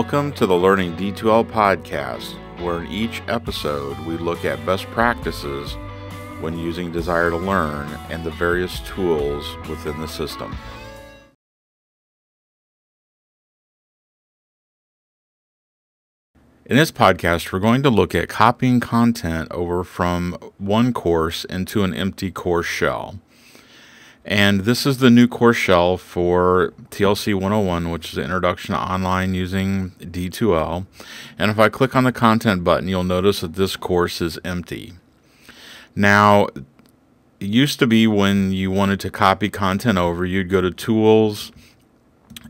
Welcome to the Learning D2L podcast, where in each episode we look at best practices when using Desire2Learn and the various tools within the system. In this podcast, we're going to look at copying content over from one course into an empty course shell. And this is the new course shell for TLC 101, which is the Introduction to Online Using D2L. And if I click on the content button, you'll notice that this course is empty. Now, it used to be when you wanted to copy content over, you'd go to Tools,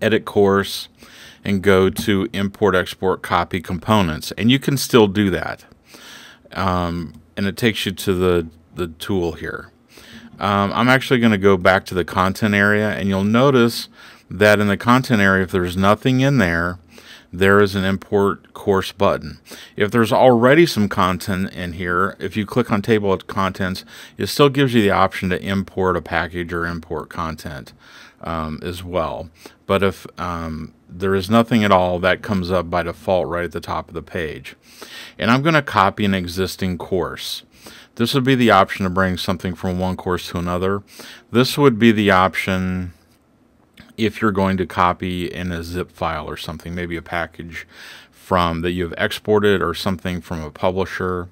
Edit Course, and go to import export copy components and you can still do that um, and it takes you to the the tool here um, I'm actually going to go back to the content area and you'll notice that in the content area if there's nothing in there there is an import course button. If there's already some content in here, if you click on table of contents, it still gives you the option to import a package or import content um, as well. But if um, there is nothing at all, that comes up by default right at the top of the page. And I'm going to copy an existing course. This would be the option to bring something from one course to another. This would be the option if you're going to copy in a zip file or something, maybe a package from that you have exported or something from a publisher.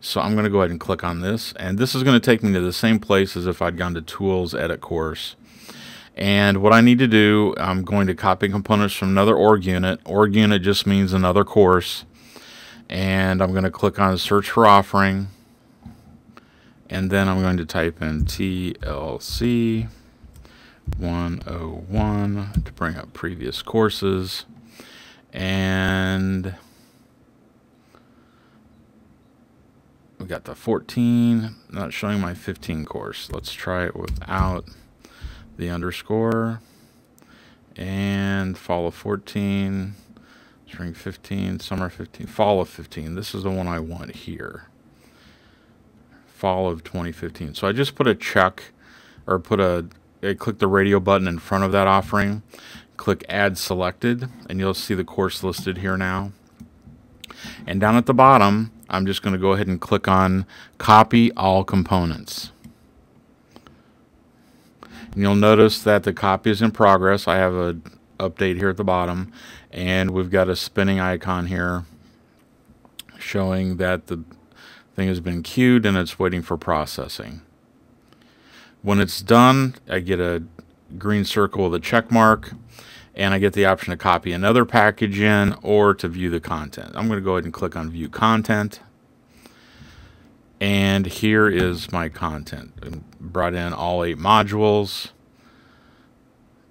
So I'm going to go ahead and click on this. And this is going to take me to the same place as if I'd gone to Tools, Edit Course. And what I need to do, I'm going to copy components from another org unit. Org unit just means another course. And I'm going to click on Search for Offering. And then I'm going to type in TLC 101 to bring up previous courses. And we got the 14, not showing my 15 course. Let's try it without the underscore. And fall of 14, spring 15, summer 15, fall of 15. This is the one I want here. Fall of 2015. So I just put a check or put a click the radio button in front of that offering, click Add Selected, and you'll see the course listed here now. And down at the bottom, I'm just going to go ahead and click on Copy All Components. And you'll notice that the copy is in progress. I have a update here at the bottom, and we've got a spinning icon here showing that the thing has been queued and it's waiting for processing. When it's done, I get a green circle with a check mark and I get the option to copy another package in or to view the content. I'm going to go ahead and click on view content. And here is my content. I brought in all eight modules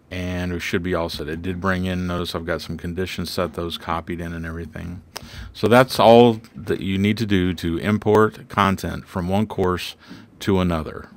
and we should be all set. It did bring in, notice I've got some conditions set, those copied in and everything. So that's all that you need to do to import content from one course to another.